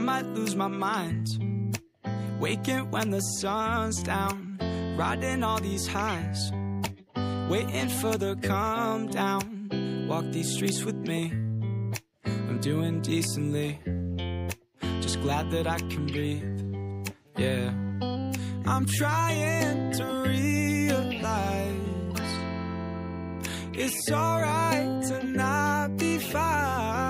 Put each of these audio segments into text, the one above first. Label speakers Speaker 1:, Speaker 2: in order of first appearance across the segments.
Speaker 1: might lose my mind. Waking when the sun's down, riding all these highs. Waiting for the calm down. Walk these streets with me. I'm doing decently. Just glad that I can breathe. Yeah. I'm trying to realize it's alright to not be fine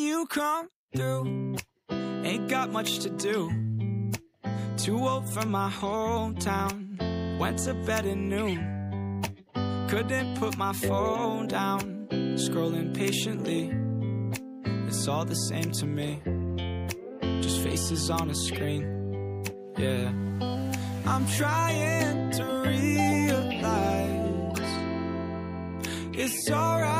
Speaker 1: You come through? Ain't got much to do. Too old for my hometown. Went to bed at noon. Couldn't put my phone down. Scrolling patiently. It's all the same to me. Just faces on a screen. Yeah. I'm trying to realize it's alright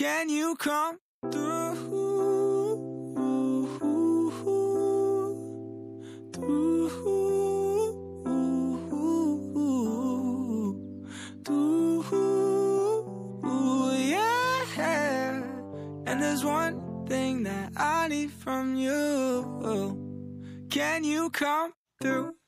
Speaker 1: Can you come through? Yeah. And there's one thing that I need from you. Can you come through?